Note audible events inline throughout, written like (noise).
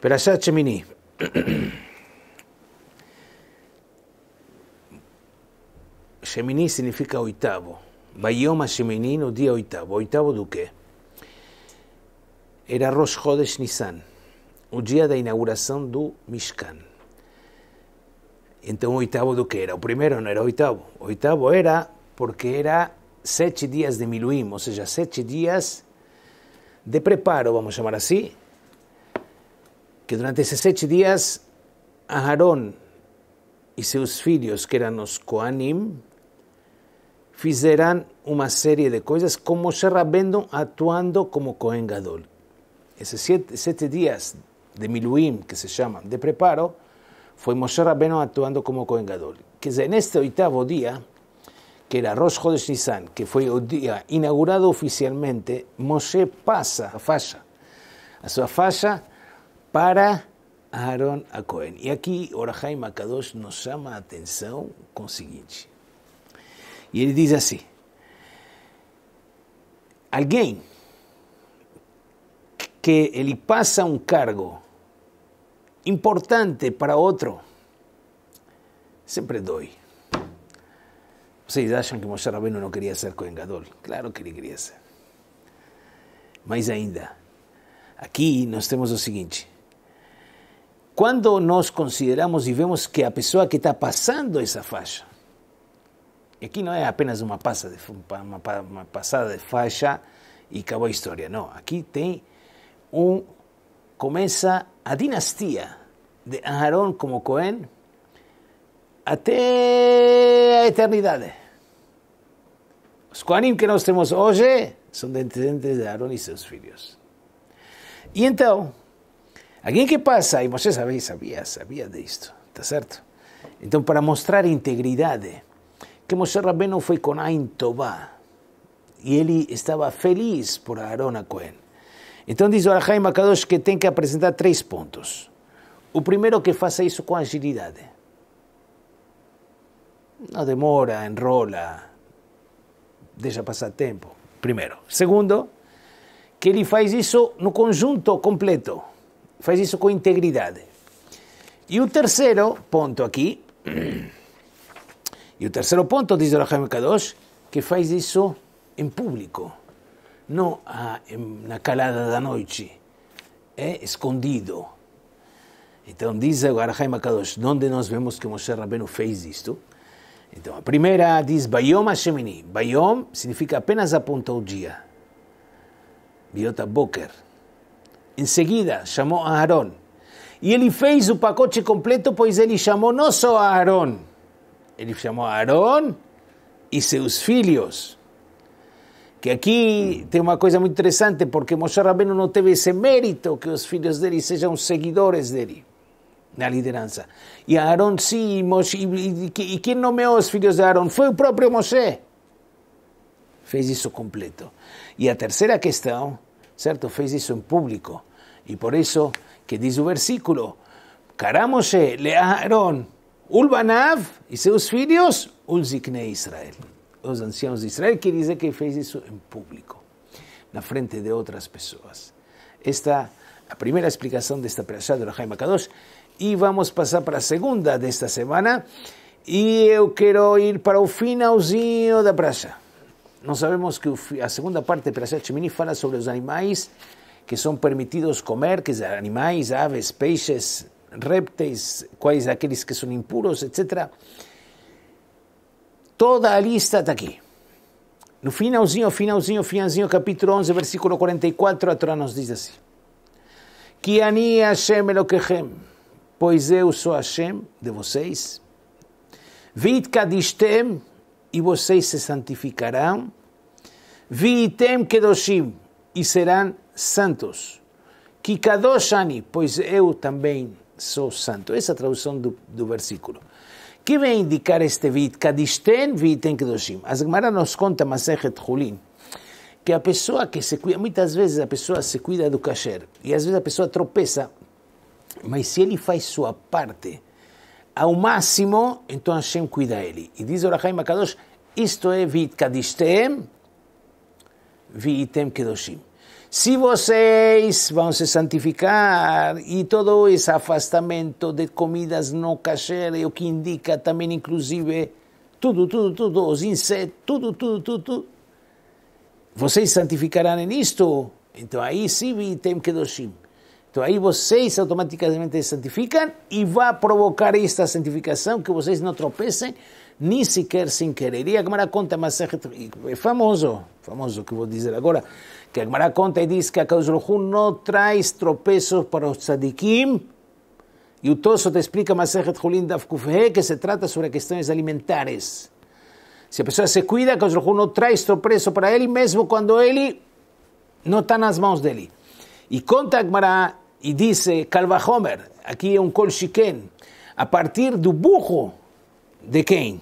Perashat (clears throat) Shemini. Shemini significa oitavo. Bayoma Shemini no dia oitavo. Oitavo do quê? Era Rosh Chodesh Nissan, o dia da inauguração do Mishkan. Então, oitavo do que era? O primeiro não era oitavo. Oitavo era porque era sete dias de Miluim, ou seja, sete dias de preparo, vamos chamar assim, que durante esses sete dias, Aharon e seus filhos, que eram os Koanim, fizeram uma série de coisas com Moshe Rabbeinu atuando como Kohen Gadol. Esses sete, sete dias de Miluim, que se chamam de preparo, foi Moshe Rabbeinu atuando como Kohen Gadol. Quer dizer, neste oitavo dia, que era Rosh Chodesh Nissan, que foi o dia inaugurado oficialmente, Moshe passa a faixa, a sua faixa para Aaron a Cohen. E aqui Orahai Makadosh nos chama a atenção com o seguinte. E ele diz assim, alguém que ele passa um cargo importante para outro, sempre dói. Vocês acham que Moshe Rabbeinu não queria ser Kohen Gadol? Claro que ele queria ser. Mais ainda, aqui nós temos o seguinte. Quando nós consideramos e vemos que a pessoa que está passando essa faixa, e aqui não é apenas uma, passa de, uma, uma passada de faixa e acabou a história, não. Aqui tem um começa a dinastia de Aarón como Cohen até a eternidade. Os Kohanim que nós temos hoje são descendentes de Aarón e seus filhos. E então, alguém que passa, e você sabia, sabia, sabia disto, tá certo? Então, para mostrar integridade, que Moshe Rabbeinu foi com Ain Tová, e ele estava feliz por Aarón a Cohen. Então diz o Arahaim Akadosh que tem que apresentar três pontos. O primeiro que faça isso com agilidade. Não demora, enrola, deixa passar tempo. Primeiro. Segundo, que ele faz isso no conjunto completo. Faz isso com integridade. E o terceiro ponto aqui, e o terceiro ponto, diz o Arahaim Akadosh, que faz isso em público não na calada da noite, é escondido. Então diz o Arahai Makadosh, onde nós vemos que Moshe Rabbeinu fez isto. Então a primeira diz Bayom Hashemini. Bayom significa apenas apontou o dia. Biota Boker. Em seguida chamou Aaron. E ele fez o pacote completo, pois ele chamou não só Aaron, ele chamou Aaron e seus filhos que aqui tem uma coisa muito interessante, porque Moshe Rabbeinu não teve esse mérito que os filhos dele sejam seguidores dele na liderança. E Aaron sim, Moshe, e, e, e quem nomeou os filhos de Aaron? Foi o próprio Moshe. Fez isso completo. E a terceira questão, certo? Fez isso em público. E por isso que diz o versículo, Cara Moshe, le Aaron, Ulbanav e seus filhos, Ulzikne Israel os anciãos de Israel, quer dizer que fez isso em público, na frente de outras pessoas. Esta é a primeira explicação desta perashá do Rahaim Akadosh. E vamos passar para a segunda desta semana. E eu quero ir para o finalzinho da praça. Nós sabemos que a segunda parte da praça Shemini fala sobre os animais que são permitidos comer, que animais, aves, peixes, répteis, quais aqueles que são impuros, etc. Toda a lista está aqui. No finalzinho, finalzinho, finalzinho, capítulo 11, versículo 44, a Torá nos diz assim. Que ani Hashem Elokechem, pois eu sou Hashem de vocês. Vit kadishtem, e vocês se santificarão. Vitem kedoshim, e serão santos. Que kadoshani, pois eu também sou santo. Essa é a tradução do, do versículo que vem indicar este vit? Kadishten vitem kedoshim. A Gemara nos conta Masechet Hulin que a pessoa que se cuida, muitas vezes a pessoa se cuida do kasher e às vezes a pessoa tropeça, mas se ele faz sua parte ao máximo, então Hashem cuida ele. E diz o Rahaim Akadosh, isto é vit kadishtem vitem kedoshim. Se vocês vão se santificar e todo esse afastamento de comidas não kasher, o que indica também, inclusive, tudo, tudo, tudo, os insetos, tudo, tudo, tudo, tudo, vocês santificarão nisto, então aí sim tem kedoshim. Então aí vocês automaticamente santificam e vai provocar esta santificação que vocês não tropecem, nem sequer sem querer. E a Gemara conta, mas é famoso, famoso que vou dizer agora, que a Gemara conta e diz que a Kadosh não traz tropeços para os tzadikim, e o Tosso te explica Masechet Hulin Daf Kufhe que se trata sobre questões alimentares. Se a pessoa se cuida, que o não traz tropeço para ele, mesmo quando ele não está nas mãos dele. E conta a Gemara e disse Kalva Homer, aqui é um Kol Shiken, a partir do burro de quem?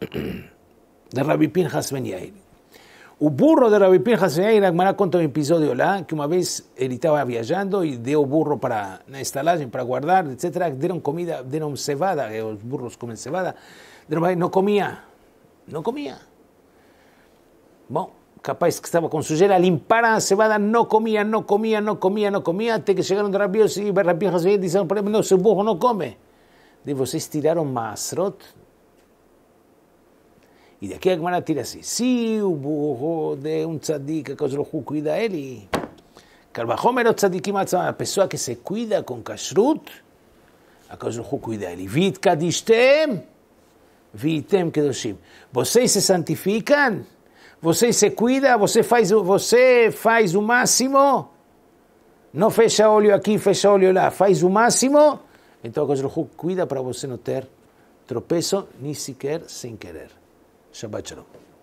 (clears throat) De Rabbi Pinchas Ben Yair. O burro de Rabbi Pinchas Ben Yair, a Gemara conta um episódio lá, que uma vez ele estava viajando e deu o burro para, na estalagem para guardar, etc. Deram comida, deram cevada, os burros comem cevada, deram, não comia, não comia. Bom, capaz que estava com sujeira, limparam a cevada, não comia, não comia, não comia, não comia, até que chegaram de Rabios e Rabi Hasbei disseram para ele, não, seu burro não come. E vocês tiraram Masrot. E daqui a Gemara tira assim, se o burro de um tzadik, que o cuida ele, Kalvahomer o tzadikim a pessoa que se cuida com kashrut, a Kosh cuida ele. Vit kadishtem, vitem kedoshim. Vocês se santificam, você se cuida, você faz, você faz o máximo, não fecha olho aqui, fecha olho lá, faz o máximo, então a Kosh cuida para você não ter tropeço, nem sequer sem querer. שבת שלום.